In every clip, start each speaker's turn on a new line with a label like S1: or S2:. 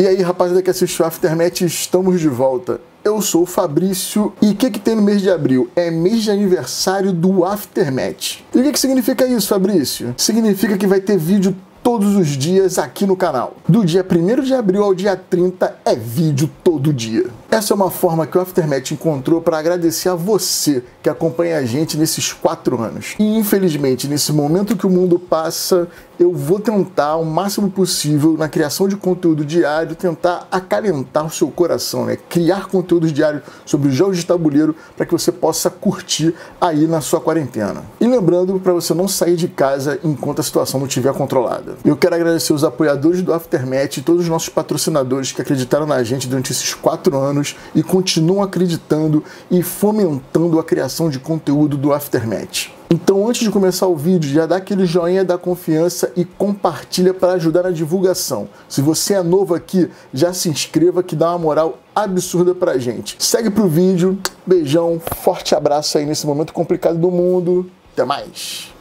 S1: E aí, rapaziada que assistiu Aftermath, estamos de volta. Eu sou o Fabrício e o que, que tem no mês de abril? É mês de aniversário do Aftermath. E o que, que significa isso, Fabrício? Significa que vai ter vídeo todos os dias aqui no canal. Do dia 1 de abril ao dia 30 é vídeo todo dia. Essa é uma forma que o Aftermath encontrou para agradecer a você que acompanha a gente nesses quatro anos. E infelizmente, nesse momento que o mundo passa, eu vou tentar o máximo possível na criação de conteúdo diário, tentar acalentar o seu coração, né? Criar conteúdos diários sobre os jogos de tabuleiro para que você possa curtir aí na sua quarentena. E lembrando para você não sair de casa enquanto a situação não estiver controlada. Eu quero agradecer os apoiadores do Aftermath e todos os nossos patrocinadores que acreditaram na gente durante esses quatro anos e continuam acreditando e fomentando a criação de conteúdo do Aftermath. Então, antes de começar o vídeo, já dá aquele joinha da confiança e compartilha para ajudar na divulgação. Se você é novo aqui, já se inscreva que dá uma moral absurda pra gente. Segue pro vídeo, beijão, forte abraço aí nesse momento complicado do mundo. Até mais.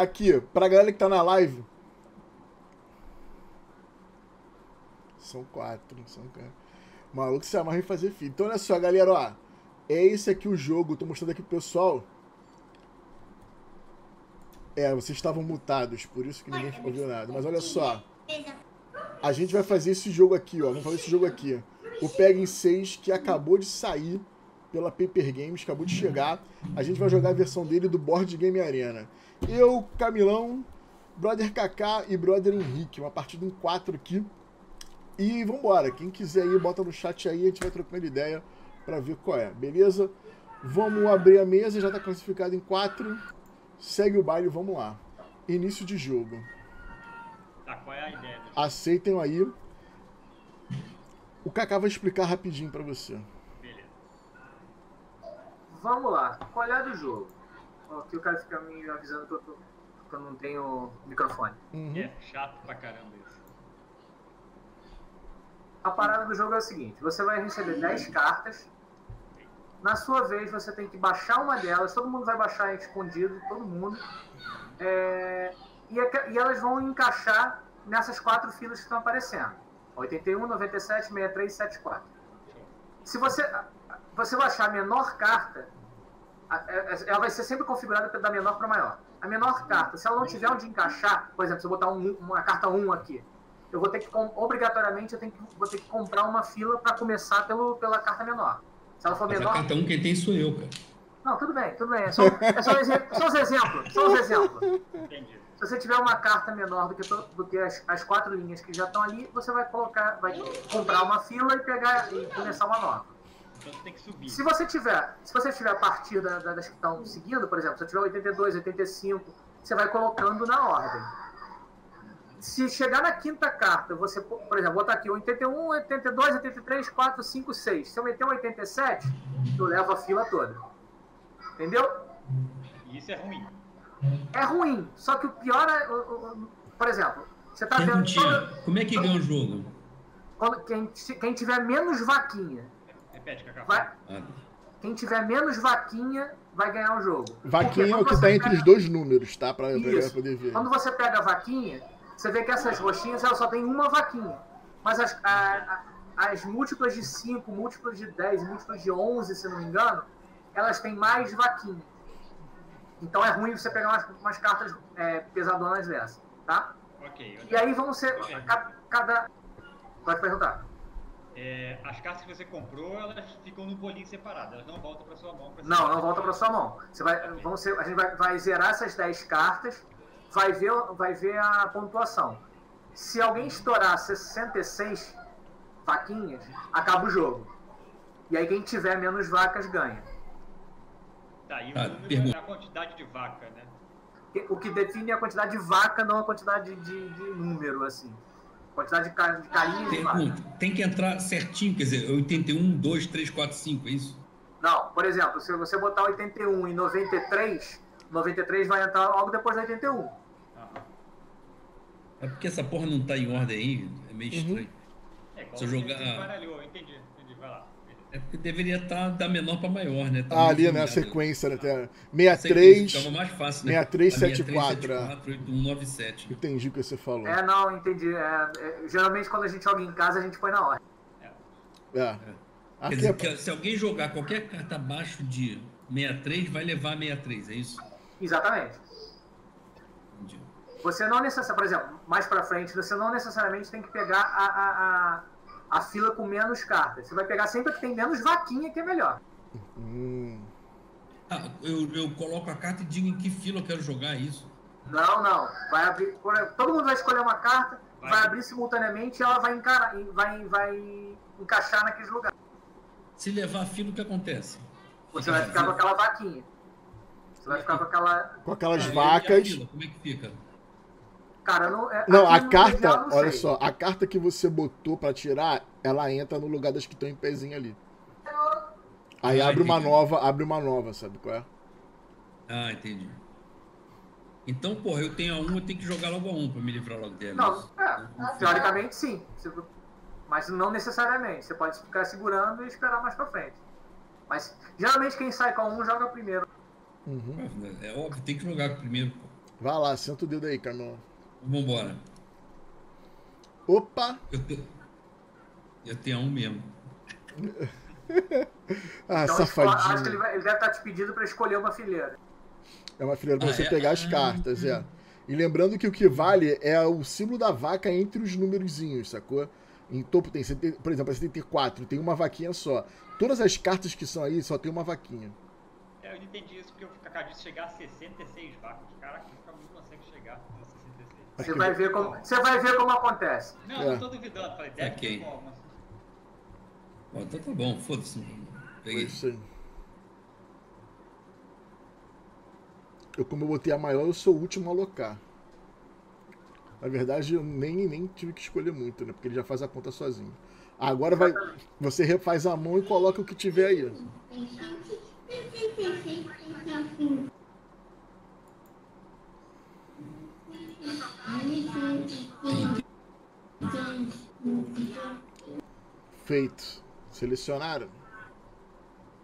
S1: Aqui, pra galera que tá na live, São quatro. São quatro. Maluco se amarra em fazer filho. Então, olha só, galera, ó. É esse aqui o jogo. Tô mostrando aqui pro pessoal. É, vocês estavam mutados, por isso que ninguém ouviu nada. Mas olha só. A gente vai fazer esse jogo aqui, ó. Vamos fazer esse jogo aqui. O Peg 6, que acabou de sair pela Paper Games, acabou de chegar. A gente vai jogar a versão dele do Board Game Arena. Eu, Camilão, Brother Kaká e Brother Henrique. Uma partida em quatro aqui. E vambora. Quem quiser aí, bota no chat aí, a gente vai trocando ideia para ver qual é, beleza? Vamos abrir a mesa, já está classificado em 4. Segue o baile, vamos lá. Início de jogo.
S2: Tá, qual é a ideia?
S1: Aceitem aí. O Kaká vai explicar rapidinho para você.
S3: Vamos lá. Qual é do jogo? Aqui o cara fica me avisando que eu, tô, que eu não tenho microfone.
S2: Uhum. É chato pra caramba isso
S3: a parada do jogo é o seguinte: você vai receber 10 cartas. Na sua vez, você tem que baixar uma delas. Todo mundo vai baixar escondido, todo mundo. É, e, e, elas vão encaixar nessas quatro filas que estão aparecendo: 81, 97, 63 e 74. Se você, você baixar a menor carta, é, é, ela vai ser sempre configurada da menor para maior. A menor carta, se ela não tiver onde encaixar, por exemplo, se eu botar um, uma carta 1 aqui, eu vou ter que, obrigatoriamente, eu tenho que, vou ter que comprar uma fila para começar pelo, pela carta menor. Se ela for
S4: Mas
S3: menor.
S4: A carta 1 quem tem sou eu, cara.
S3: Não, tudo bem, tudo bem. É só, é só, só os exemplos. Só os exemplos. Entendi. Se você tiver uma carta menor do que, do que as, as quatro linhas que já estão ali, você vai colocar, vai comprar uma fila e pegar e começar uma nova.
S2: Então você tem que subir.
S3: Se você tiver, se você tiver a partir da, das que estão seguindo, por exemplo, se eu tiver 82, 85, você vai colocando na ordem se chegar na quinta carta, você, por exemplo, botar aqui 81, 82, 83, 4, 5, 6. Se eu meter um 87, eu levo a fila toda. Entendeu?
S2: Isso é ruim.
S3: É ruim. Só que o pior é. Por exemplo, você tá vendo.
S4: Toda... Como é que ganha o jogo?
S3: Quem, quem tiver menos vaquinha.
S2: Repete, Cacá.
S3: Vai... Quem tiver menos vaquinha vai ganhar o jogo.
S1: Vaquinha é o que tá entre os dois números, tá? Pra,
S3: pra
S1: poder ver.
S3: Quando você pega a vaquinha, você vê que essas roxinhas ela só tem uma vaquinha. Mas as, a, a, as múltiplas de 5, múltiplas de 10, múltiplas de 11, se não me engano, elas têm mais vaquinha. Então é ruim você pegar umas, umas cartas é, pesadonas dessa, tá?
S2: Ok.
S3: E aí vão ser. Cada, cada. Pode perguntar.
S2: É, as cartas que você comprou, elas ficam no bolinho separado, elas não voltam para sua mão.
S3: não, não voltam para sua mão. Você vai, okay. vão ser, a gente vai, vai zerar essas 10 cartas vai ver, vai ver a pontuação. Se alguém estourar 66 vaquinhas, acaba o jogo. E aí quem tiver menos vacas ganha.
S2: Tá, e o ah, número é a quantidade de vaca, né?
S3: O que define é a quantidade de vaca, não a quantidade de, de número, assim. Quantidade de, de carinhas
S4: tem. Tem que entrar certinho, quer dizer, 81, 2, 3, 4, 5, é isso?
S3: Não, por exemplo, se você botar 81 e 93, 93 vai entrar logo depois do 81.
S4: É porque essa porra não tá em ordem aí, é meio uhum. estranho.
S2: É, Se eu jogar. Embaralhou, entendi, entendi, vai lá.
S4: É porque deveria estar da menor para maior, né? Tá
S1: Ah, ali sequência, né? A
S4: Sequência
S1: 63.
S4: Ficava mais fácil, né?
S1: 6374,
S4: 8197.
S1: Entendi o que você falou.
S3: É, não, entendi. É, é, geralmente quando a gente joga em casa, a gente põe na ordem.
S1: É.
S4: Quer
S1: Aqui
S4: dizer,
S1: é...
S4: que se alguém jogar qualquer carta abaixo de 63, vai levar 63, é isso?
S3: Exatamente.
S4: Entendi.
S3: Você não necessariamente, por exemplo, mais pra frente, você não necessariamente tem que pegar a, a, a, a fila com menos cartas. Você vai pegar sempre a que tem menos vaquinha, que é melhor.
S1: Hum,
S4: Ah, eu, eu coloco a carta e digo em que fila eu quero jogar é isso.
S3: Não, não. Vai abrir, exemplo, todo mundo vai escolher uma carta, vai,
S2: Vai.
S3: abrir simultaneamente e ela vai, encarar, vai, vai encaixar naqueles lugares.
S4: Se levar a fila, o que acontece?
S3: Você vai ficar com aquela vaquinha. Você vai ficar com aquela.
S1: com aquelas vacas.
S4: como é que fica?
S3: Cara, não. é-
S1: Não, a carta,
S3: não
S1: olha
S3: sei.
S1: só, a carta que você botou pra tirar, ela entra no lugar das que estão em pezinho ali. Aí
S4: Ah,
S1: abre uma
S4: entendi.
S1: nova, abre uma nova, sabe qual é?
S4: Ah, entendi. Então, porra, eu tenho a 1, eu tenho que jogar logo a 1 pra me livrar logo dela.
S3: Não, é, teoricamente sim. Mas não necessariamente. Você pode ficar segurando e esperar mais pra frente. Mas geralmente quem sai com um joga primeiro.
S1: Uhum.
S4: É óbvio, tem que jogar primeiro. pô.
S1: Vai lá, senta o dedo aí, Carmelo.
S4: Vambora.
S1: Opa!
S4: Eu, te... eu tenho 1 mesmo.
S1: Ah,
S3: Então esco- acho que ele,
S1: safadinho.
S3: vai- ele deve estar te pedindo pra escolher uma fileira.
S1: É uma fileira pra
S4: Ah,
S1: você
S4: é?
S1: pegar as
S4: Ah,
S1: cartas, é. E lembrando que o que vale é o símbolo da vaca entre os númerozinhos, sacou? Em topo tem, 70 por exemplo, a 74, tem uma vaquinha só. Todas as cartas que são aí só tem uma vaquinha.
S2: É, eu não entendi isso porque eu acabei de chegar a 66 vacas. Caraca, nunca não consegue chegar a 66.
S3: Você vai ver como, você vai ver como acontece.
S2: Não,
S1: É.
S2: não tô duvidando. Falei, deve
S4: Ok.
S2: ter como.
S4: Então tá bom, foda-se.
S1: Foi
S4: Peguei.
S1: isso aí. Eu, como eu botei a maior, eu sou o último a alocar. Na verdade, eu nem, nem tive que escolher muito, né? Porque ele já faz a conta sozinho. Agora vai, você refaz a mão e coloca o que tiver aí. Feito. Selecionaram?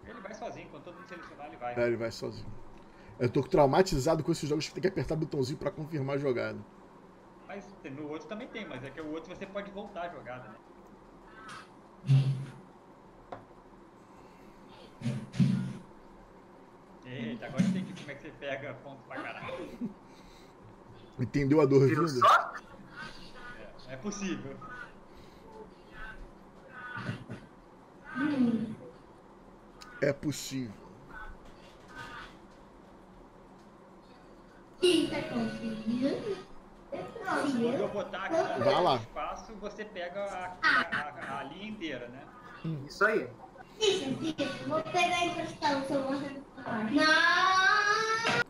S2: Ele vai sozinho, quando todo mundo selecionar, ele vai.
S1: É, ele vai sozinho. Eu tô traumatizado com esses jogos que tem que apertar botãozinho pra confirmar a jogada.
S2: Mas no outro também tem, mas é que o outro você pode voltar a jogada, né? Eita, agora eu entendi como é que você pega ponto pra caralho.
S1: Entendeu a dor
S3: só?
S2: É, é possível.
S1: É possível.
S2: Quando eu botar aqui
S1: Vai
S2: no
S1: lá.
S2: espaço, você pega a, a, a, a linha inteira, né?
S3: Isso aí.
S5: Vou pegar emprestado o celular. Não!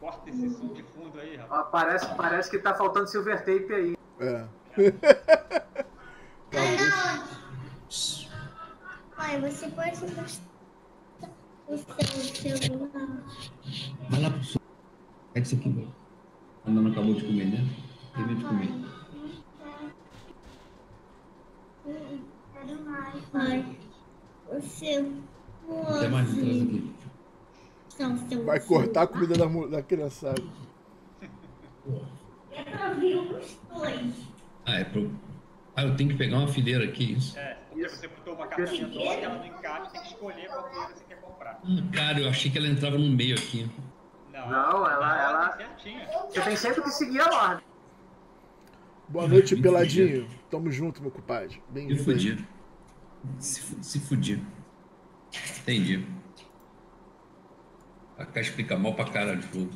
S2: Corta esse som de fundo aí, rapaz.
S3: Ó, parece, parece que tá faltando silver tape aí.
S1: É.
S5: Mãe, você pode emprestar o seu celular?
S4: Vai lá pro sul. Pega isso aqui, velho. A Nana acabou de comer, né? Terminou de comer.
S5: O seu
S4: Até mais, traz aqui.
S5: São seu
S1: Vai cortar a comida da, da criançada.
S5: É pra vir os dois.
S4: Ah, é pro... Ah, eu tenho que pegar uma fileira aqui, isso.
S2: É, porque você botou uma cartinha toda, ela não encaixa, tem que escolher qual coisa você quer comprar.
S4: Hum, cara, eu achei que ela entrava no meio aqui.
S2: Não,
S3: Não, ela-
S2: na
S3: ela-
S2: certinha.
S3: Você tem sempre que seguir a ordem.
S1: Boa noite,
S4: Me
S1: Peladinho. Tamo junto, meu compadre. Bem-vindo. aí.
S4: fudi. Se, se fudir. Entendi. A cá explica mal pra caralho o jogo.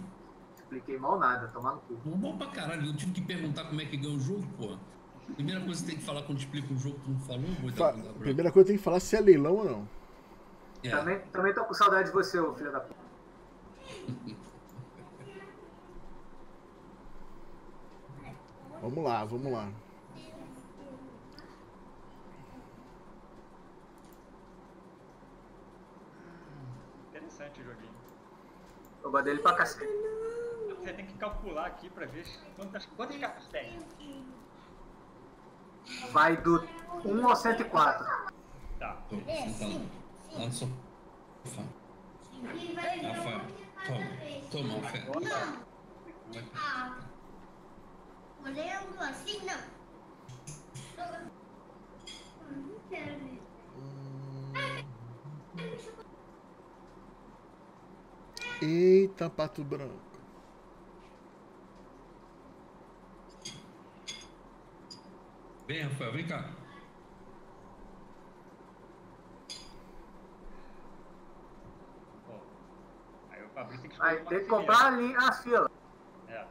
S3: Expliquei mal nada, tomar no cu.
S4: Não, mal pra caralho. Eu tive que perguntar como é que ganha o jogo, pô. Primeira coisa que você tem que falar quando explica o jogo, tu não falou,
S1: Fa-
S4: branca.
S1: Primeira coisa tem que falar se é leilão ou não.
S4: É.
S3: Também, também tô com saudade de você, ô filho da puta.
S1: Vamos lá, vamos lá.
S2: Interessante o joguinho.
S3: Eu gosto dele pra cacete.
S2: Você tem que calcular aqui pra ver quantas, quantas cartas tem.
S3: Vai do 1 ao 104.
S2: Tá.
S4: Tô, senta lá. Lá no sofá. Rafael, toma. Toma, Rafael. Vai.
S5: Ah, olhando assim, não. Não quero ver.
S1: Eita, pato branco.
S4: Vem, Rafael, vem cá.
S2: Pô. Aí o Fabrício tem que
S3: Aí tem comprar ali a fila.
S2: É.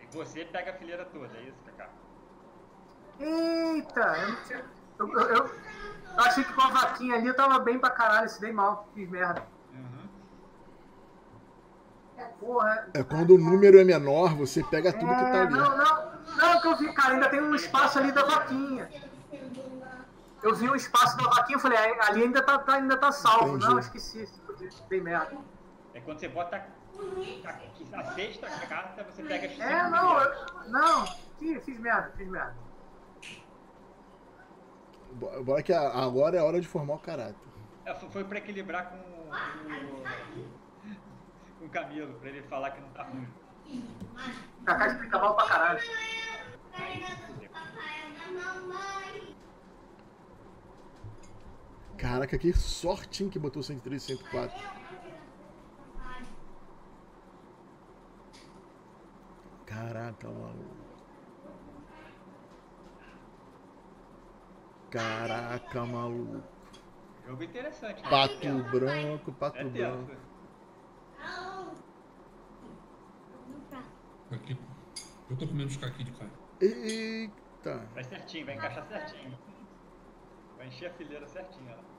S2: E você pega a fileira toda, é isso, Kaká?
S3: Eita. Eu, eu, eu- eu achei que com a vaquinha ali eu tava bem pra caralho, se dei mal, fiz merda.
S2: Uhum.
S3: Porra.
S1: É quando o número é menor, você pega tudo que tá
S3: É,
S1: ali.
S3: não, não, não, que eu vi, cara, ainda tem um espaço ali da vaquinha. Eu vi um espaço da vaquinha, eu falei, "Ah, ali ainda tá, tá- ainda tá salvo.
S1: Entendi.
S3: Não, esqueci, dei merda.
S2: É quando você bota a, a, a sexta carta, você pega cinco
S3: É, não, eu, não, Ih, fiz merda, fiz merda.
S1: Bo- Bora que a- agora é a hora de formar o caráter.
S2: É, foi- Foi pra equilibrar com o. com o Camilo, pra ele falar que não tá ruim.
S3: Cacá explica mal pra caralho.
S1: Caraca, que sorte hein, que botou 103 e 104. Caraca, maluco. Caraca, maluco.
S2: Jogo interessante. né?
S1: Pato
S2: É
S1: branco, pato
S2: É
S1: branco.
S2: Tenso.
S4: Aqui. Eu tô comendo os caqui de cara.
S1: Eita.
S2: Vai certinho, vai encaixar certinho. Vai encher a fileira certinho, ó.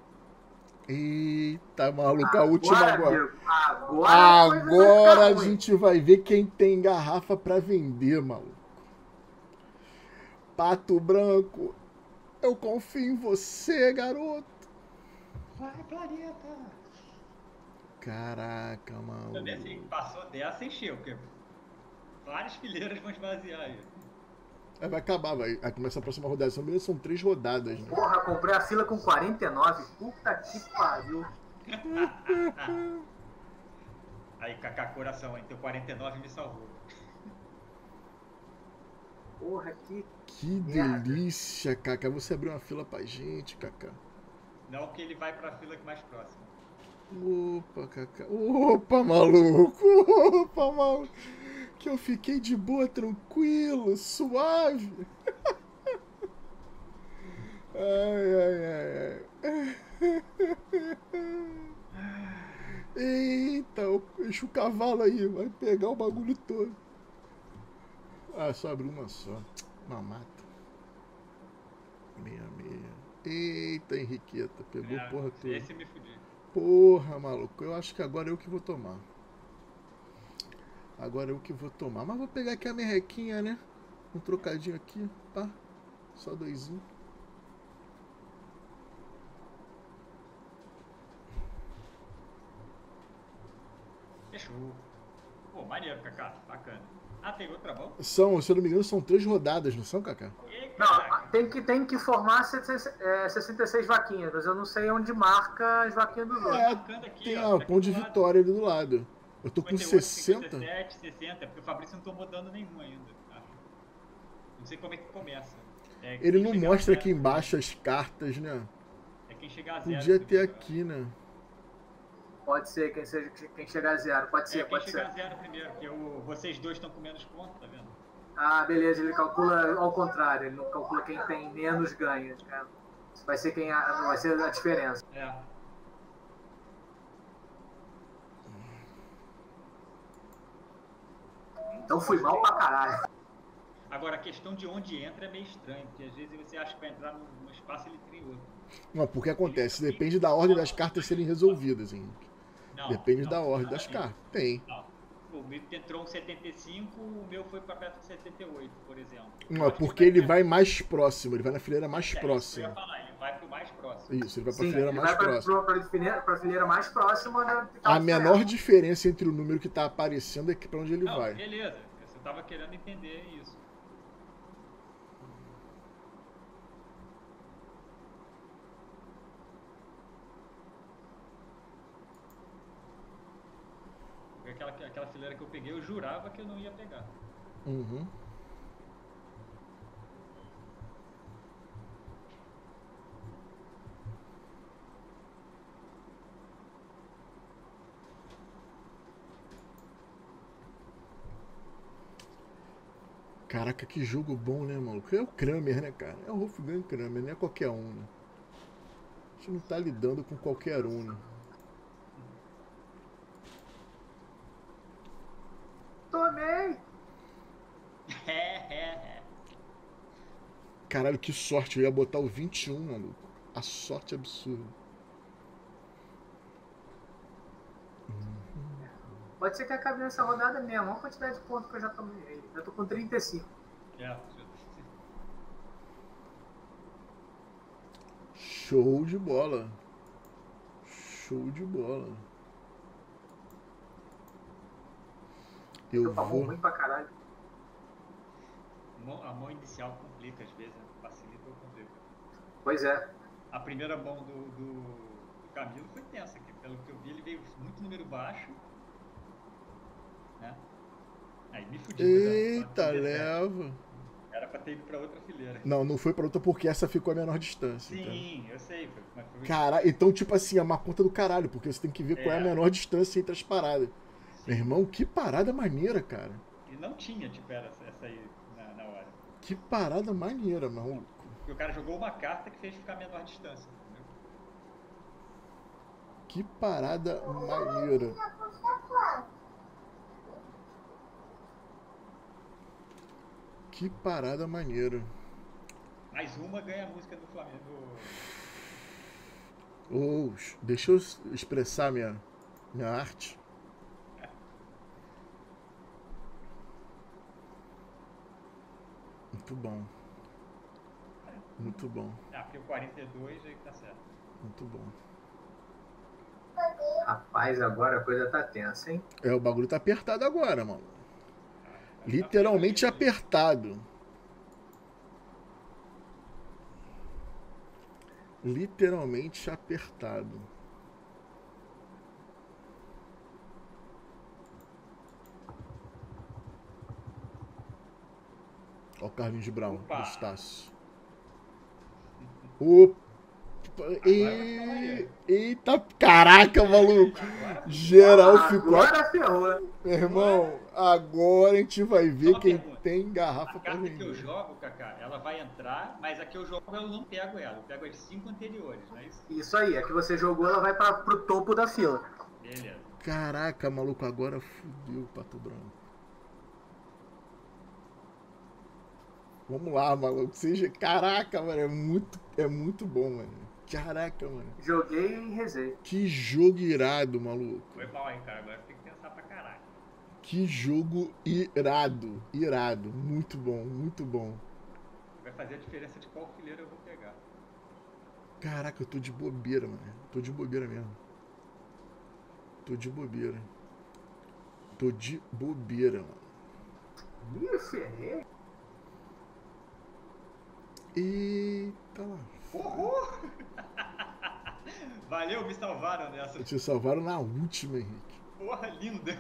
S1: Eita, maluco, a última agora.
S3: agora,
S1: Agora
S3: ficar
S1: a
S3: ruim.
S1: gente vai ver quem tem garrafa pra vender, maluco. Pato branco, eu confio em você, garoto.
S2: Vai, planeta!
S1: Caraca, maluco.
S2: passou dessa, encheu, porque várias fileiras vão esvaziar aí.
S1: Aí vai acabar, vai. Aí começa a próxima rodada. Engano, são três rodadas, né?
S3: Porra, comprei a fila com 49. Puta que pariu.
S2: Aí, Kaká, coração, hein? Teu 49 me salvou.
S3: Porra, que.
S1: Que delícia, Kaká. Você abriu uma fila pra gente, Kaká.
S2: Não que ele vai pra fila mais próxima.
S1: Opa, Kaká. Opa, maluco. Opa, maluco. Que eu fiquei de boa, tranquilo, suave. Ai, ai, ai, ai. Eita, deixa o cavalo aí, vai pegar o bagulho todo. Ah, só abriu uma só. Mamata. Meia, meia. Eita, Henriqueta, pegou
S2: É,
S1: porra toda.
S2: Esse me fudi.
S1: Porra, maluco, eu acho que agora eu que vou tomar. Agora eu que vou tomar. Mas vou pegar aqui a merrequinha, né? Um trocadinho aqui, pá. Só doisinho.
S2: Fechou. Pô, maneiro, Kaká. Bacana. Ah, tem outra mão?
S1: São, se eu não me engano, são três rodadas, não são, Kaká?
S2: Ih,
S3: Não, tem que, tem que formar 66 é, 66 vaquinhas, mas eu não sei onde marca as vaquinhas dos outros.
S1: É,
S2: aqui,
S1: tem
S2: tá aqui
S1: pão de
S2: do lado.
S1: vitória ali do lado. Eu tô com
S2: 58,
S1: 60.
S2: 57, 60, porque o Fabrício não tomou dano nenhum ainda. tá? Não sei como é que começa. É,
S1: Ele não mostra aqui embaixo as cartas, né?
S2: É quem chegar a zero.
S1: Podia ter aqui, né?
S3: Pode ser, quem, seja, quem chegar a zero, pode
S2: É
S3: ser,
S2: quem
S3: pode
S2: chegar a
S3: ser.
S2: zero primeiro, porque o- vocês dois estão com menos ponto, tá vendo?
S3: Ah, beleza, ele calcula ao contrário, ele não calcula quem tem menos ganha. né? Vai ser quem a, vai ser a diferença.
S2: É.
S3: Então fui mal pra caralho.
S2: Agora, a questão de onde entra é meio estranho, porque às vezes você acha que vai entrar num, espaço e ele cria outro.
S1: Não, porque acontece, depende da ordem das cartas serem resolvidas, Henrique.
S2: Não,
S1: Depende
S2: não,
S1: da ordem das cartas. Tem.
S2: Não. O meu entrou um 75, o meu foi pra perto de 78, por exemplo.
S1: Não,
S2: que
S1: porque ele vai mais próximo, ele vai na fileira mais
S2: É,
S1: próxima.
S2: Vai pro mais próximo.
S1: Isso, ele vai pra
S3: Sim,
S1: fileira mais próxima.
S3: pra, pra fileira, pra fileira mais próxima da tá
S1: A menor diferença entre o número que tá aparecendo é que pra onde ele
S2: Não,
S1: vai.
S2: beleza. Eu só tava querendo entender isso. Aquela, aquela fileira que eu peguei, eu jurava que eu não ia pegar.
S1: Uhum. Caraca, que jogo bom, né, maluco? É o Kramer, né, cara? É o Wolfgang Kramer, não é qualquer um, né? A gente não tá lidando com qualquer um, né?
S3: Tomei!
S1: Caralho, que sorte. Eu ia botar o 21, maluco. A sorte absurda.
S3: Pode ser que acabe nessa rodada mesmo. Olha a quantidade de pontos que eu já tomei aí. Eu tô com 35.
S2: é.
S1: Show de bola. Show de bola. Eu vou.
S3: ruim pra caralho.
S2: A mão inicial complica às vezes, né? facilita ou complica.
S3: Pois é.
S2: A primeira mão do, do, do Camilo foi tensa, que pelo que eu vi ele veio muito número baixo. Aí me fudi.
S1: Eita, leva.
S2: Era pra ter ido pra outra fileira.
S1: Não, não foi pra outra porque essa ficou a menor distância. então.
S2: Sim, eu sei. foi- Mas foi
S1: Cara, então, tipo assim, é uma conta do caralho, porque você tem que ver qual é a
S2: É.
S1: menor distância entre as paradas. Meu irmão, que parada maneira, cara.
S2: E não tinha, tipo, era essa, aí na, na hora.
S1: Que parada maneira, maluco.
S2: Porque o cara jogou uma carta que fez ficar a menor distância. Entendeu?
S1: Que parada maneira. Que parada maneira.
S2: Mais uma ganha a música do Flamengo.
S1: Ô, deixa eu expressar minha, minha arte. Muito bom. Muito bom.
S2: Ah, porque o 42 aí que tá certo.
S1: Muito bom.
S3: Rapaz, agora a coisa tá tensa, hein?
S1: É, o bagulho tá apertado agora, mano. Literalmente apertado. Literalmente apertado. Ó o Carlinhos Brown,
S2: Opa.
S1: do Estácio. Opa! E... Eita, caraca, maluco!
S2: Agora,
S1: Geral ficou.
S3: Agora ferrou.
S1: Meu irmão, agora a gente vai ver
S2: Só
S1: quem
S2: pergunta.
S1: tem garrafa
S2: a
S1: pra
S2: carta que eu jogo, Kaká, ela vai entrar, mas a que eu jogo eu não pego ela. Eu pego as cinco anteriores, não é isso?
S3: Isso aí, a que você jogou, ela vai pra, pro topo da fila.
S2: Beleza.
S1: Caraca, maluco, agora fudeu o Pato Branco. Vamos lá, maluco. Seja... Caraca, mano, é muito, é muito bom, mano. Caraca, mano.
S3: Joguei e rezei.
S1: Que jogo irado, maluco.
S2: Foi mal, hein, cara. Agora tem que pensar pra caralho.
S1: Que jogo irado. Irado. Muito bom, muito bom.
S2: Vai fazer a diferença de qual fileira eu vou pegar.
S1: Caraca, eu tô de bobeira, mano. Tô de bobeira mesmo. Tô de bobeira. Tô de bobeira, mano.
S3: Ih, ferrei.
S1: Eita lá.
S2: Uhul! Valeu, me salvaram nessa.
S1: Te salvaram na última, Henrique.
S2: Porra linda.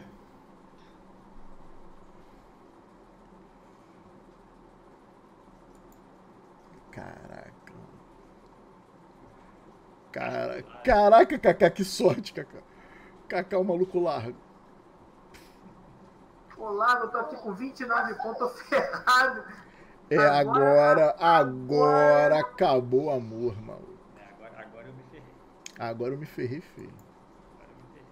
S1: Caraca. mano. Cara, caraca, Kaká, que sorte, Kaká. Kaká, o maluco largo.
S3: Olá, eu tô aqui com 29 pontos, tô ferrado.
S1: É agora, agora acabou o amor, maluco.
S2: É, agora, agora eu me ferrei.
S1: Agora eu me ferrei feio.
S2: Agora eu me ferrei.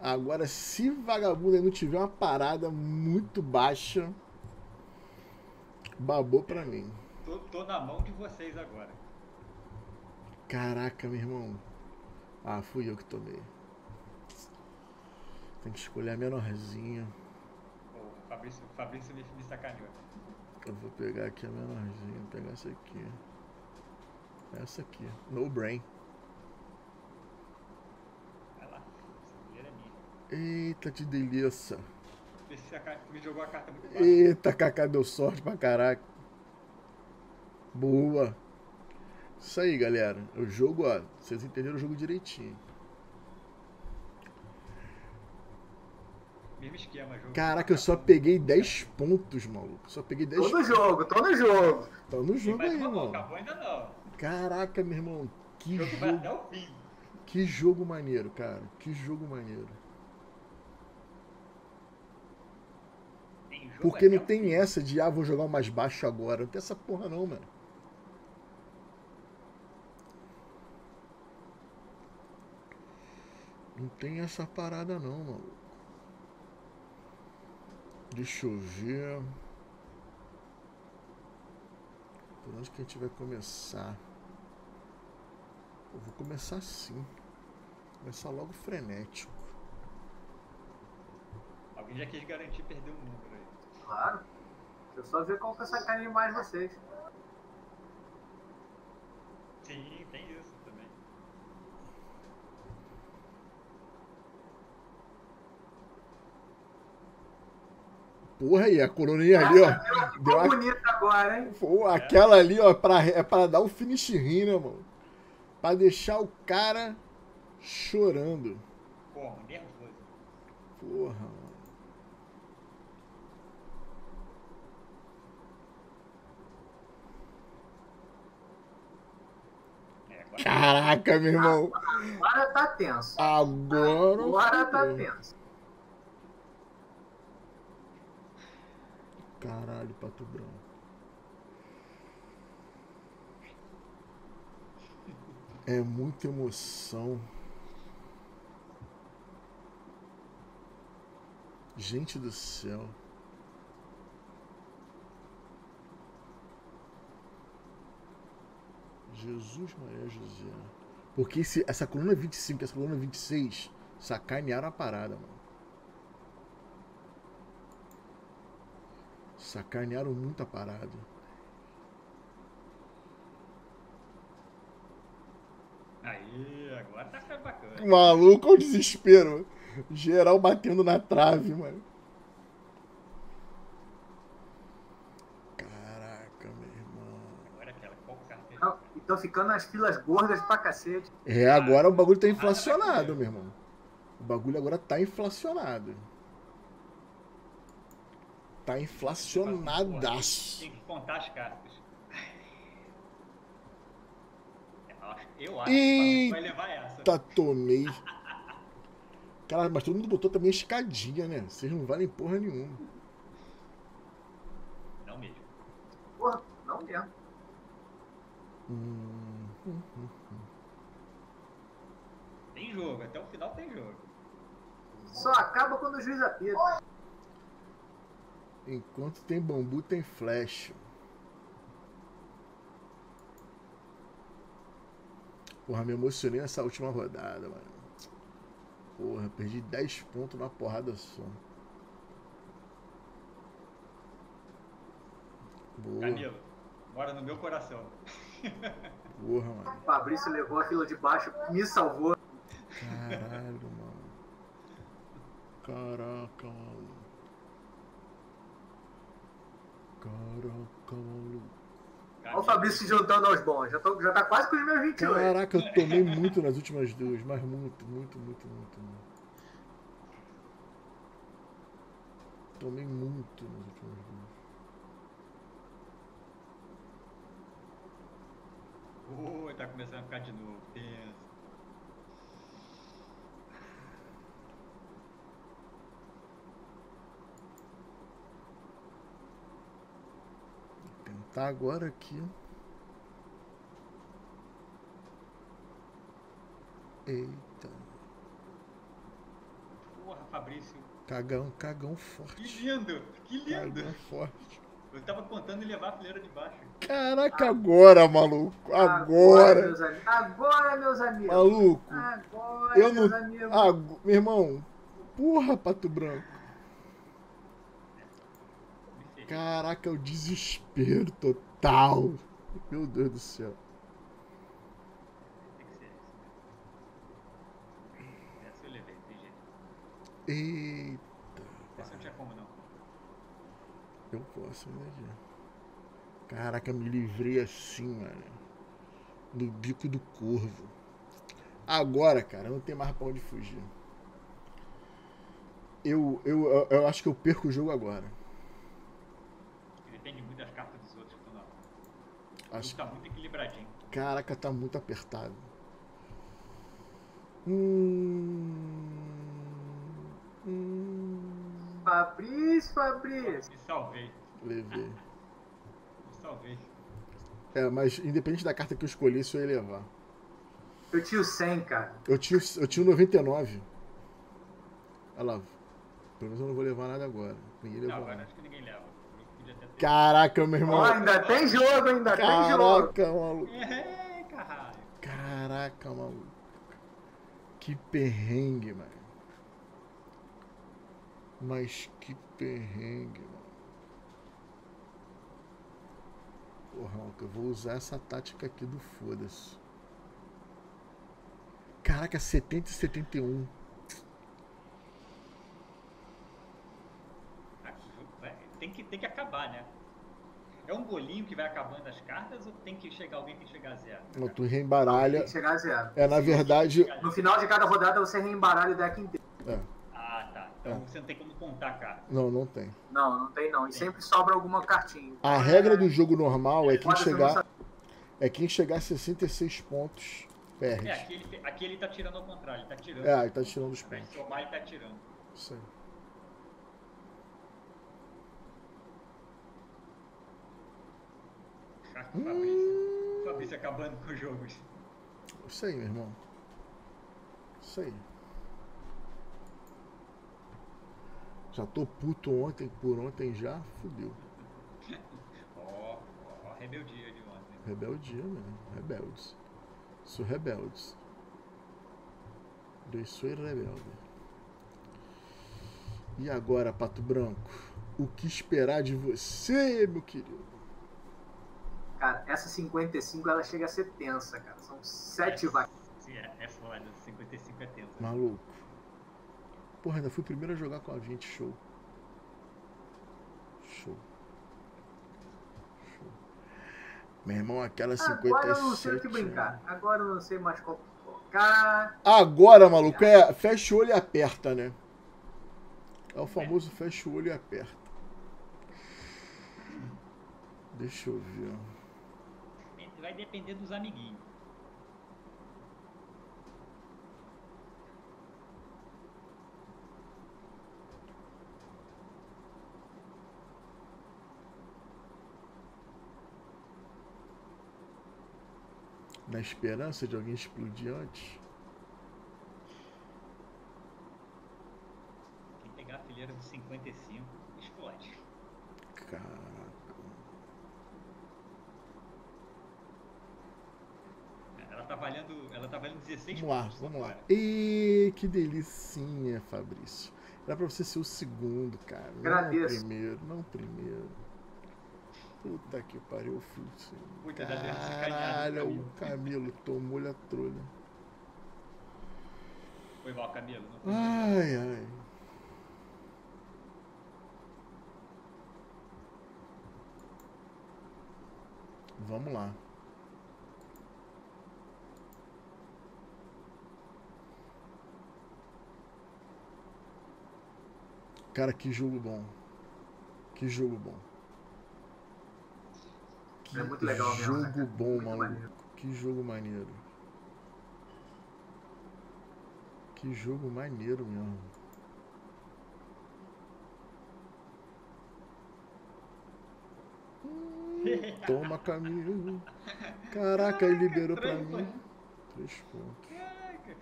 S2: Agora
S1: Agora, se vagabundo não tiver uma parada muito baixa, babou pra mim.
S2: tô, tô na mão de vocês agora.
S1: Caraca, meu irmão. Ah, fui eu que tomei. Tem que escolher a menorzinha.
S2: O Fabrício, o Fabrício me, me sacaneou.
S1: Eu vou pegar aqui a menorzinha, vou pegar essa aqui. Essa aqui. No brain.
S2: Vai lá. Essa mulher é minha.
S1: Eita, que delícia.
S2: Vê se a carta me jogou a carta muito.
S1: Eita, Kaká deu sorte pra caraca. Boa. Isso aí, galera. O jogo, ó. Vocês entenderam o jogo direitinho.
S2: Mesmo esquema, jogo.
S1: Caraca, eu só peguei 10 pontos, maluco. Só peguei 10
S3: Tô no jogo, tô no jogo.
S1: Tá no jogo aí, mano.
S2: acabou ainda não.
S1: Caraca, meu irmão. Que
S2: jogo vai até
S1: jogo,
S2: o fim.
S1: que jogo maneiro, cara. Que jogo maneiro.
S2: Tem jogo
S1: Porque não
S2: o
S1: tem essa de, ah, vou jogar o mais baixo agora. Não tem essa porra não, mano. Não tem essa parada não, maluco. Deixa eu ver. Por onde que a gente vai começar? Eu vou começar assim. Começar logo frenético.
S2: Alguém já quis garantir perder um número.
S3: Claro. Eu só ver qual que é sacaneia mais vocês.
S2: Sim, tem isso também.
S1: Porra aí, a coroninha ali, ó. Deu
S3: Ficou
S1: uma
S3: bonito agora, hein?
S1: Pô, aquela ali, ó, é pra, é pra dar um finish rim, né, mano? Pra deixar o cara chorando.
S2: Como? Nervoso.
S1: Porra, mano. Caraca, meu irmão.
S3: Agora tá tenso.
S1: Agora.
S3: Agora tá tenso.
S1: Caralho, Pato Branco. É muita emoção. Gente do céu. Jesus Maria José. Porque esse, essa coluna 25 e essa coluna 26 sacanearam a parada, mano. Sacanearam muito a parada.
S2: Aí, agora tá ficando bacana.
S1: Maluco, o desespero. Geral batendo na trave, mano. Caraca, meu irmão.
S2: Agora aquela, qual carta é?
S3: Não, E estão ficando as filas gordas pra cacete.
S1: É, agora o bagulho tá inflacionado, meu irmão. O bagulho agora tá inflacionado. Tá inflacionadaço.
S2: Tem que contar as cartas. Eu acho, que vai levar essa.
S1: Tá, tomei. Cara, mas todo mundo botou também a escadinha, né? Vocês não valem porra nenhuma.
S2: Não mesmo.
S3: Porra, não mesmo.
S2: Tem jogo, até o final tem jogo.
S3: Só acaba quando o juiz apita.
S1: Enquanto tem bambu, tem flash. Porra, me emocionei nessa última rodada, mano. Porra, perdi 10 pontos na porrada só. Boa,
S2: Camilo, mora no meu coração.
S1: porra, mano.
S3: O Fabrício levou a fila de baixo, me salvou.
S1: Caralho, mano. Caraca, mano. Caraca, maluco.
S3: Olha o Fabrício se juntando aos bons. Já, tô, já tá quase com os meus 28.
S1: Caraca, eu tomei muito nas últimas duas, mas muito, muito, muito, muito, muito. Tomei muito nas últimas duas.
S2: Tá começando a ficar de novo. Pensa.
S1: Vou tentar agora aqui. Eita.
S2: Porra, Fabrício.
S1: Cagão, cagão
S2: Que
S1: forte.
S2: lindo, que lindo.
S1: Cagão forte.
S2: Eu tava contando em levar a fileira de baixo.
S1: Caraca, agora, maluco. Agora.
S3: Agora, meus, agora, meus amigos.
S1: Maluco.
S3: Agora,
S1: eu
S3: meus
S1: não...
S3: amigos.
S1: Ah, meu irmão. Porra, Pato Branco. Caraca, é o desespero total. Meu Deus do céu. Eita. Eu posso, né, aqui. Caraca, me livrei assim, mano. No bico do corvo. Agora, cara, não tem mais pra onde fugir. Eu, eu, eu, eu acho que eu perco o jogo agora.
S2: Depende muito das cartas dos outros que estão na mão.
S1: Acho
S2: tá muito equilibradinho.
S1: Caraca, tá muito apertado. Hum...
S3: Fabrício, Fabrício.
S2: Me salvei.
S1: Levei.
S2: Me salvei.
S1: É, mas independente da carta que eu escolhesse, eu ia levar.
S3: Eu tinha o 100, cara.
S1: Eu tinha, eu tinha o 99. Olha lá. Pelo menos eu não vou levar nada agora. Ninguém
S2: Não, agora acho que ninguém leva.
S1: Caraca, meu irmão.
S3: Ó, ainda tem jogo, ainda tem jogo.
S1: Caraca, maluco.
S2: É, caralho.
S1: Caraca, maluco. Que perrengue, mano. Mas que perrengue, mano. Porra, eu vou usar essa tática aqui do foda-se. Caraca, 70 e 71.
S2: Ah, o jogo vai- Tem que, tem que acabar, né? É um bolinho que vai acabando as cartas ou tem que chegar alguém tem que chegar a zero?
S1: Não, tu
S3: Tem
S1: reembaralha.
S3: que chegar a zero.
S1: É, na verdade.
S3: No final de cada rodada você reembaralha o deck inteiro.
S1: É.
S2: Então
S1: É.
S2: você não tem como contar a carta.
S1: não, não tem.
S3: Não, não tem não. E sempre sobra alguma cartinha.
S1: A regra do jogo normal é quem chegar. É quem chegar a 66 pontos perde.
S2: É, aqui ele, aqui ele tá tirando ao contrário, ele tá tirando.
S1: É, ele tá tirando os pontos.
S2: de somar, ele tá tirando.
S1: Isso aí.
S2: Chato, Fabrício. Fabrício acabando com os jogos.
S1: Isso aí, meu irmão. Isso aí. Já tô puto ontem por ontem já, fudeu.
S2: Ó, ó, rebeldia de ontem.
S1: Rebeldia mesmo, rebeldes. Sou rebeldes. Eu sou rebelde. E agora, Pato Branco? O que esperar de você, meu querido?
S3: Cara, essa 55 ela chega a ser tensa, cara. São sete vacas.
S2: Sim, é, é foda, 55 é tenso.
S1: Maluco. Porra, ainda fui o primeiro a jogar com a 20, show. Show. Show. Meu irmão, aquela 57.
S3: Agora eu não sei o que brincar. Agora eu não sei mais qual colocar.
S1: Agora, maluco, é fecha o olho e aperta, né? É o famoso fecha o olho e aperta. Deixa eu ver.
S2: Vai depender dos amiguinhos.
S1: Na esperança de alguém explodir antes.
S2: Quem pegar a fileira dos 55, explode.
S1: Caraca.
S2: Ela tá valendo, ela tá valendo 16
S1: Vamos lá,
S2: pontos
S1: vamos lá. E que delicinha, Fabrício. Era pra você ser o segundo, cara. Não o
S3: Agradeço.
S1: primeiro, não o primeiro. Puta que pariu, filho.
S2: desse canhado,
S1: Caralho, o Camilo tomou-lhe a trolha.
S2: Foi mal, Camilo. Não foi
S1: Ai, ai. Vamos lá. Cara, que jogo bom. Que jogo bom. Que
S3: É muito legal mesmo,
S1: jogo
S3: né,
S1: bom,
S3: Muito
S1: maluco.
S3: maneiro.
S1: Que jogo maneiro. Que jogo maneiro mesmo. Hum, Toma, Camilo. Caraca, ele liberou pra mim. Três pontos.
S2: Caraca.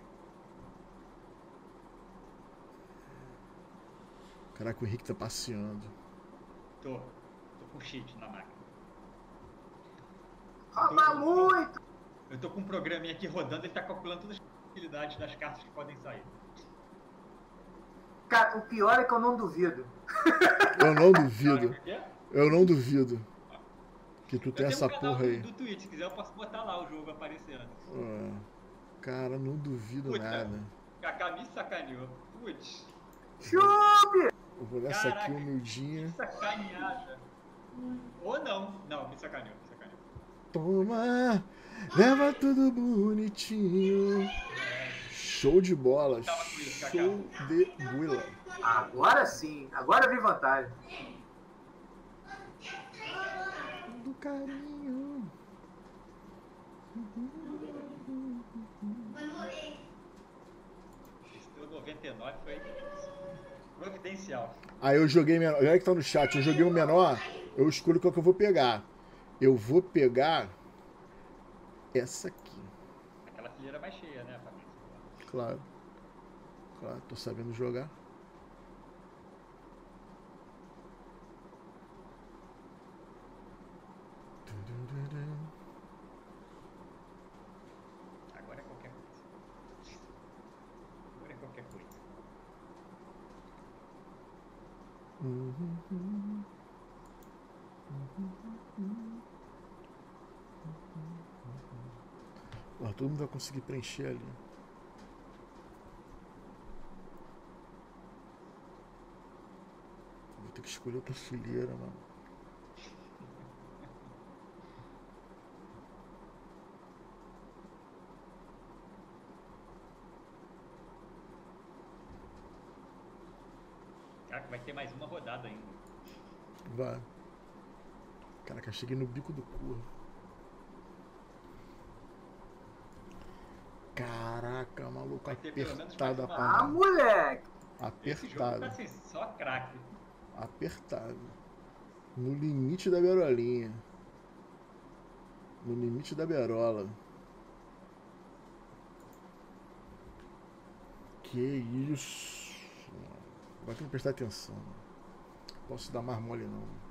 S1: Caraca, o Henrique tá passeando.
S2: Tô. Tô com cheat na máquina.
S3: Rouba muito!
S2: Eu tô com um programinha aqui rodando, ele tá calculando todas as possibilidades das cartas que podem sair.
S3: Cara, o pior é que eu não duvido.
S1: Eu não duvido.
S2: quê?
S1: Eu não duvido. Que tu
S2: Eu
S1: tem essa
S2: um
S1: porra aí.
S2: do Twitch, se quiser eu posso botar lá o jogo aparecendo.
S1: Ah, Cara, não duvido
S2: Puta.
S1: nada.
S2: Kaká me sacaneou. Putz.
S3: Chupe!
S1: Eu vou nessa aqui,
S2: Caraca.
S1: humildinha.
S2: Sacaneada. Ou não. Não, me sacaneou, me sacaneou.
S1: Toma, leva tudo bonitinho. Show de bola, show de bola.
S3: Agora sim, agora vi vantagem.
S1: Do carinho.
S2: Esse teu 99 foi providencial.
S1: Aí eu joguei menor. Olha que tá no chat. Eu joguei o menor. Eu escolho qual que eu vou pegar. Eu vou pegar essa aqui.
S2: Aquela fileira mais cheia, né, Fabrício?
S1: Claro. Claro, tô sabendo jogar.
S2: Agora é qualquer coisa. Agora é qualquer coisa.
S1: Ó, todo mundo vai conseguir preencher ali. Vou ter que escolher outra fileira, mano.
S2: Caraca, vai ter mais uma rodada ainda.
S1: Vai. Caraca, cheguei no bico do curvo. Caraca, maluco, apertada a
S2: mais uma.
S3: Ah, moleque!
S2: Esse jogo tá assim, só craque.
S1: Apertado. No limite da berolinha. No limite da berola. Que isso. Agora tem que prestar atenção. Posso dar mais mole não.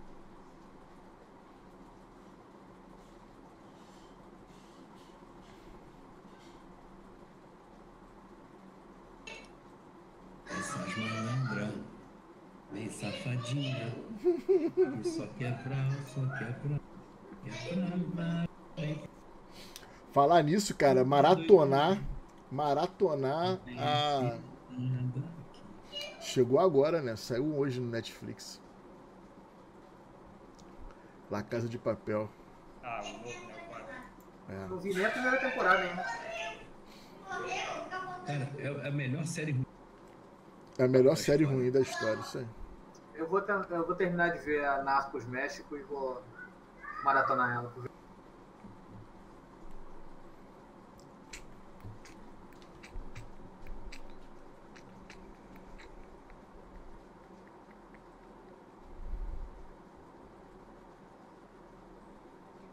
S4: Que só quebra, só quebra, quebra. Bem
S1: Falar nisso, cara, maratonar. Maratonar a. Chegou agora, né? Saiu hoje no Netflix. La Casa de Papel.
S2: Ah, o novo, né?
S1: É.
S3: Não vi nem a primeira temporada ainda.
S4: Cara, é a melhor série ruim.
S1: É a melhor série ruim da história, isso aí.
S3: Eu vou, ten- eu vou terminar de ver a Narcos México e vou maratonar ela.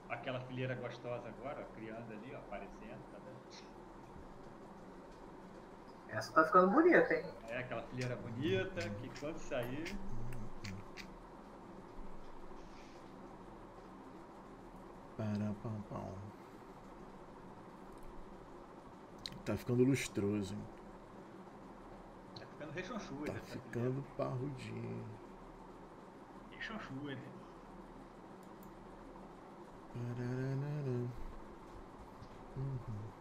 S2: Aquela fileira gostosa agora, criando ali, ó, aparecendo, tá vendo?
S3: Essa tá ficando bonita, hein?
S2: É aquela fileira bonita que quando sair.
S1: Parapam-pam. Tá ficando lustroso, hein?
S2: Tá ficando rechonchuda
S1: Tá
S2: essa
S1: ficando parrudinho.
S2: fileira. Rechonchuda.
S1: Parararara. Uhum.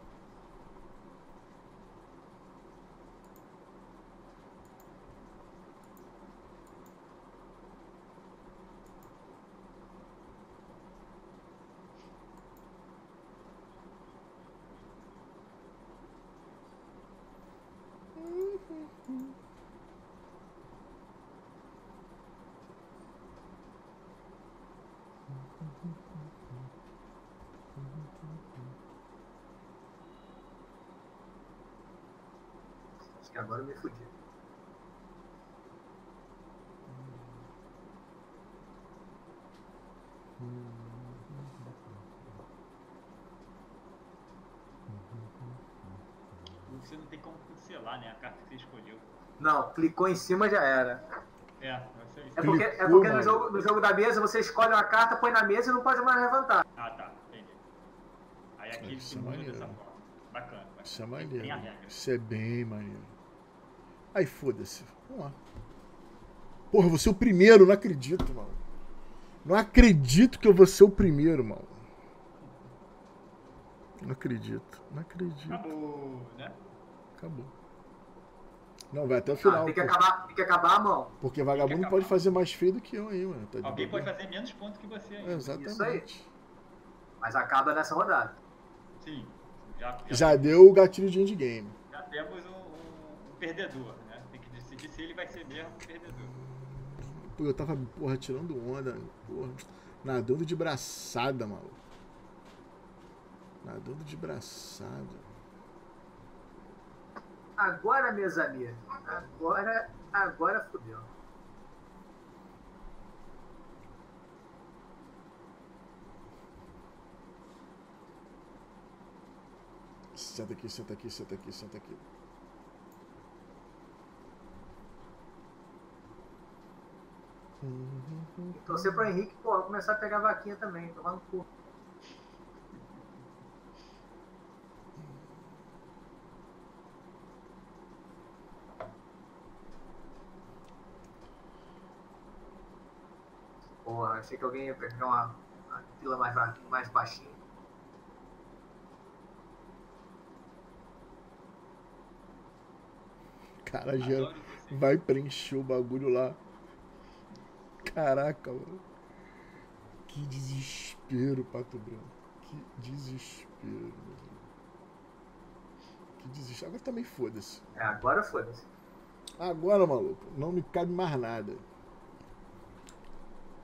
S3: Acho que agora eu me fudi.
S2: Você não tem como cancelar, né? A carta que você escolheu.
S3: Não, clicou em cima já era.
S2: É, você...
S3: É porque, é porque no, jogo, no jogo da mesa você escolhe uma carta, põe na mesa e não pode mais levantar.
S2: Ah, tá, entendi. Aí aqui
S1: Isso
S2: se
S1: é
S2: muda
S1: maneiro.
S2: dessa forma. Bacana, bacana.
S1: Isso é maneiro. Isso é bem maneiro. Aí foda-se. Vamos lá. Porra, eu vou ser o primeiro, não acredito, mano. Não acredito que eu vou ser o primeiro, mano. Não acredito. Não acredito.
S2: Acabou, né?
S1: Acabou. Não, vai até o
S3: Ah,
S1: final.
S3: tem, que acabar, tem que acabar mão.
S1: Porque vagabundo pode fazer mais feio do que eu aí, mano. Tá
S2: Alguém pode fazer menos pontos que você
S1: É,
S2: ainda.
S1: Exatamente.
S3: Mas acaba nessa rodada.
S2: Sim. Já, já,
S1: Já deu o gatilho de endgame.
S2: já temos um perdedor, né? Tem que decidir se ele vai ser mesmo perdedor.
S1: Pô, eu tava, porra, tirando onda, porra. Nadando de braçada, maluco. Nadando de braçada.
S3: Agora, meus amigos. Agora, agora fudeu.
S1: Senta aqui, senta aqui, senta aqui, senta aqui.
S3: Torcer pro Henrique, começar a pegar vaquinha também, tomar no cu. Porra, achei que alguém ia pegar uma, uma fila mais, mais baixinha.
S1: Cara, já vai preencher o bagulho lá. Caraca, mano. Que desespero, Pato Branco. Que desespero, meu irmão. Que desespero. Agora também foda-se.
S3: É, agora foda-se.
S1: Agora, maluco, não me cabe mais nada.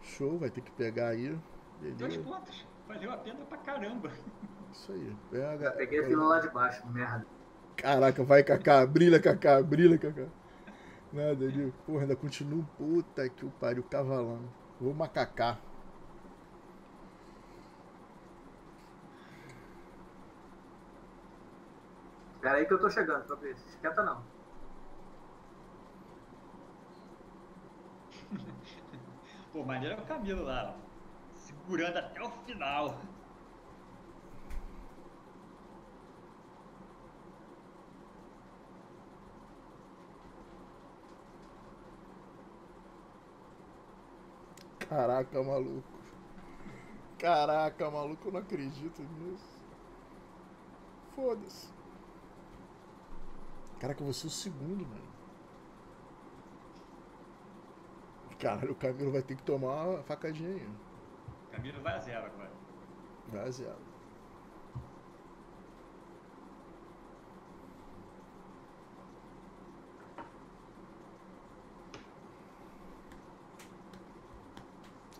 S1: Show, vai ter que pegar aí.
S2: Dois
S1: Beleza.
S2: pontos. Valeu a pena pra caramba.
S1: Isso aí. Pega.
S3: Peguei a fila lá de baixo, merda.
S1: Caraca, vai Kaká, brilha Kaká, brilha Kaká. Nada ali, porra, ainda continua. Puta que o pariu, cavalão. Vou macacá.
S3: Espera aí que eu tô chegando, Fabrício. Esquenta não.
S2: Pô, maneiro é o Camilo lá, ó. Segurando até o final.
S1: Caraca, maluco. Caraca, maluco, eu não acredito nisso. Foda-se. Caraca, eu vou ser o segundo, mano. Caralho, o Camilo vai ter que tomar uma facadinha aí.
S2: Camilo vai a zero agora.
S1: Vai a zero.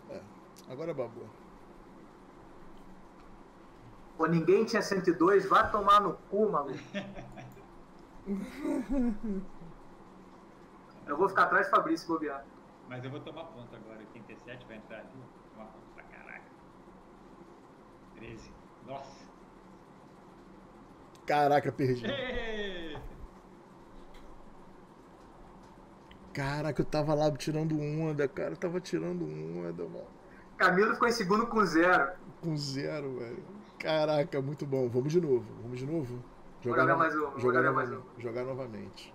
S1: É, agora babou.
S3: Pô, ninguém tinha 102, vai tomar no cu, maluco. Eu vou ficar atrás do Fabrício bobear.
S2: Mas eu vou tomar ponto agora. 87 vai entrar ali. Tomar ponto pra caraca. 13. Nossa.
S1: Caraca, perdi.
S2: Ê!
S1: Caraca, eu tava lá tirando onda, cara. Eu tava tirando onda, mano.
S3: Camilo ficou em segundo com zero.
S1: Com zero, velho. Caraca, muito bom. Vamos de novo. Vamos de novo?
S3: jogar
S1: no-
S3: mais um,
S1: Jogar,
S3: jogar mais
S1: novamente. jogar novamente.